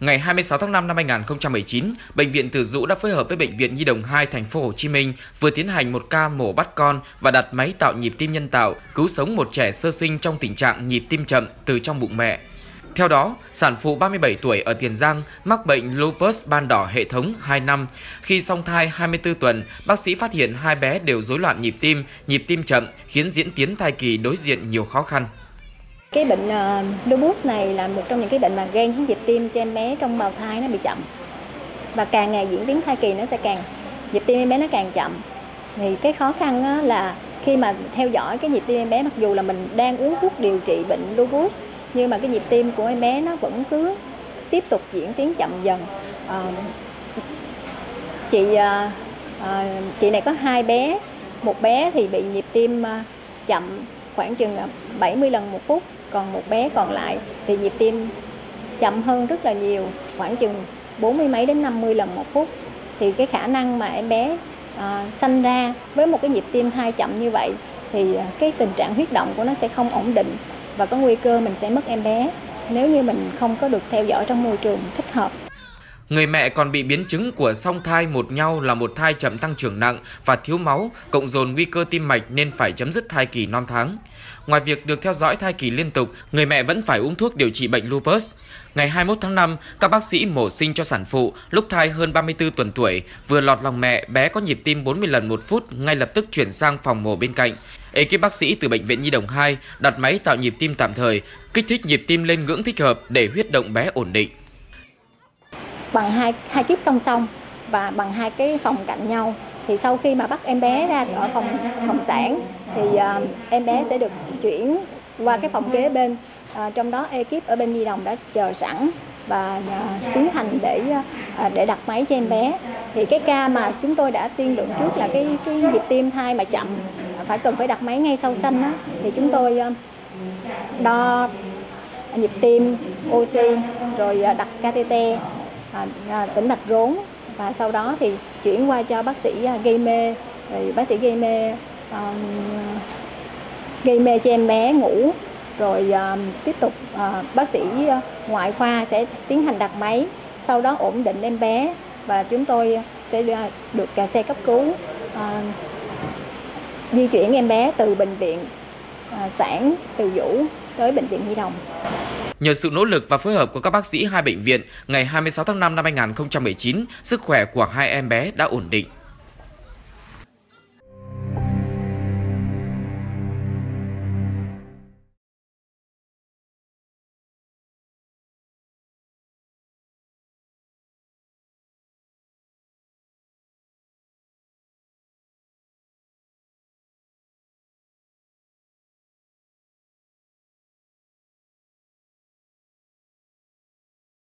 Ngày 26 tháng 5 năm 2019, bệnh viện Từ Dũ đã phối hợp với bệnh viện Nhi đồng 2 thành phố Hồ Chí Minh vừa tiến hành một ca mổ bắt con và đặt máy tạo nhịp tim nhân tạo, cứu sống một trẻ sơ sinh trong tình trạng nhịp tim chậm từ trong bụng mẹ. Theo đó, sản phụ 37 tuổi ở Tiền Giang mắc bệnh lupus ban đỏ hệ thống 2 năm. Khi song thai 24 tuần, bác sĩ phát hiện hai bé đều rối loạn nhịp tim, nhịp tim chậm, khiến diễn tiến thai kỳ đối diện nhiều khó khăn. Cái bệnh uh, lupus này là một trong những cái bệnh mà gây chiến nhịp tim cho em bé trong bào thai nó bị chậm. Và càng ngày diễn tiến thai kỳ nó sẽ càng nhịp tim em bé nó càng chậm. Thì cái khó khăn là khi mà theo dõi cái nhịp tim em bé mặc dù là mình đang uống thuốc điều trị bệnh lupus nhưng mà cái nhịp tim của em bé nó vẫn cứ tiếp tục diễn tiến chậm dần à, chị à, chị này có hai bé một bé thì bị nhịp tim chậm khoảng chừng à, 70 lần một phút còn một bé còn lại thì nhịp tim chậm hơn rất là nhiều khoảng chừng 40 mấy đến 50 lần một phút thì cái khả năng mà em bé à, sanh ra với một cái nhịp tim thai chậm như vậy thì à, cái tình trạng huyết động của nó sẽ không ổn định và có nguy cơ mình sẽ mất em bé nếu như mình không có được theo dõi trong môi trường thích hợp. Người mẹ còn bị biến chứng của song thai một nhau là một thai chậm tăng trưởng nặng và thiếu máu, cộng dồn nguy cơ tim mạch nên phải chấm dứt thai kỳ non tháng. Ngoài việc được theo dõi thai kỳ liên tục, người mẹ vẫn phải uống thuốc điều trị bệnh lupus. Ngày 21 tháng 5, các bác sĩ mổ sinh cho sản phụ lúc thai hơn 34 tuần tuổi, vừa lọt lòng mẹ, bé có nhịp tim 40 lần một phút, ngay lập tức chuyển sang phòng mổ bên cạnh. Ekip bác sĩ từ bệnh viện Nhi đồng 2 đặt máy tạo nhịp tim tạm thời, kích thích nhịp tim lên ngưỡng thích hợp để huyết động bé ổn định. Bằng hai hai kiếp song song và bằng hai cái phòng cạnh nhau. Thì sau khi mà bắt em bé ra ở phòng phòng sản thì uh, em bé sẽ được chuyển qua cái phòng kế bên. Uh, trong đó ekip ở bên nhi đồng đã chờ sẵn và uh, tiến hành để uh, để đặt máy cho em bé. Thì cái ca mà chúng tôi đã tiên lượng trước là cái cái nhịp tim thai mà chậm phải cần phải đặt máy ngay sau sanh đó, thì chúng tôi uh, đo nhịp tim oxy rồi uh, đặt KTT À, à, tĩnh mạch rốn. Và sau đó thì chuyển qua cho bác sĩ à, gây mê. Rồi bác sĩ gây mê uh, gây mê cho em bé ngủ. Rồi uh, tiếp tục uh, bác sĩ ngoại khoa sẽ tiến hành đặt máy sau đó ổn định em bé. Và chúng tôi sẽ được cả xe cấp cứu uh, di chuyển em bé từ bệnh viện uh, sản từ Vũ tới bệnh viện Nhi đồng. Nhờ sự nỗ lực và phối hợp của các bác sĩ hai bệnh viện, ngày 26 tháng 5 năm 2019, sức khỏe của hai em bé đã ổn định.